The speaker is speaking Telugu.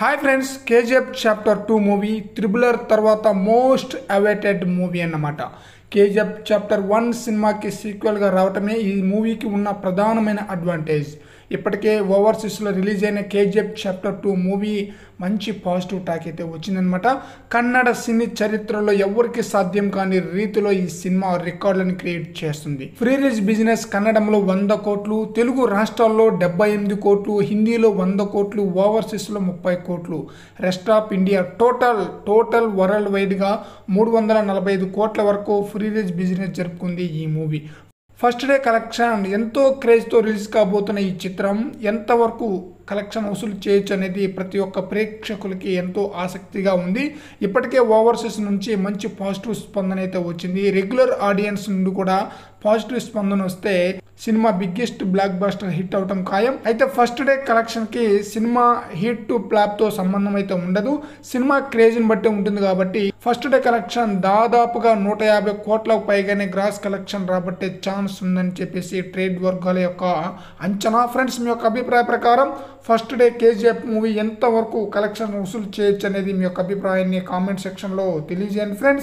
Hi friends KGF chapter two movie triple R తర్వాత మోస్ట్ అవైటెడ్ మూవీ అన్నమాట కేజీఎఫ్ చాప్టర్ వన్ సినిమాకి సీక్వెల్గా రావటమే ఈ మూవీకి ఉన్న ప్రధానమైన అడ్వాంటేజ్. ఇప్పటికే ఓవర్సీస్లో రిలీజ్ అయిన కేజీఎఫ్ చాప్టర్ టూ మూవీ మంచి పాజిటివ్ టాక్ అయితే వచ్చిందనమాట కన్నడ సినీ చరిత్రలో ఎవరికి సాధ్యం కాని రీతిలో ఈ సినిమా రికార్డులను క్రియేట్ చేస్తుంది. ఫ్రీ రిలీజ్ బిజినెస్ కన్నడంలో వంద కోట్లు తెలుగు రాష్ట్రాల్లో డెబ్బై ఎనిమిది కోట్లు హిందీలో వంద కోట్లు ఓవర్సీస్లో ముప్పై కోట్లు. Rest of India total total world వైడ్గా మూడు వందల నలభై ఐదు కోట్ల వరకు రిలీజ్ బిజినెస్ జరుపుకుంది ఈ మూవీ. ఫస్ట్ డే కలెక్షన్ ఎంతో క్రేజ్తో రిలీజ్ కాబోతున్న ఈ చిత్రం ఎంతవరకు కలెక్షన్ వసూలు చేయొచ్చు అనేది ప్రతి ఒక్క ప్రేక్షకులకి ఎంతో ఆసక్తిగా ఉంది. ఇప్పటికే ఓవర్సీస్ నుంచి మంచి పాజిటివ్ స్పందన అయితే వచ్చింది. రెగ్యులర్ ఆడియన్స్ నుండి కూడా పాజిటివ్ స్పందన వస్తే సినిమా బిగ్గెస్ట్ బ్లాక్ బస్టర్ హిట్ అవటం ఖాయం. అయితే ఫస్ట్ డే కలెక్షన్కి సినిమా హిట్ టు తో సంబంధం అయితే ఉండదు. సినిమా క్రేజ్ని బట్టి ఉంటుంది కాబట్టి ఫస్ట్ డే కలెక్షన్ దాదాపుగా నూట యాభై కోట్లకు పైగానే గ్రాస్ కలెక్షన్ రాబట్టే ఛాన్స్ ఉందని చెప్పేసి ట్రేడ్ వర్గాల యొక్క అంచనా. ఫ్రెండ్స్ మీ యొక్క అభిప్రాయ ప్రకారం ఫస్ట్ డే కేజీఎఫ్ మూవీ ఎంతవరకు కలెక్షన్ వసూలు చేయొచ్చు అనేది మీ యొక్క అభిప్రాయాన్ని కామెంట్ సెక్షన్లో తెలియజేయండి. ఫ్రెండ్స్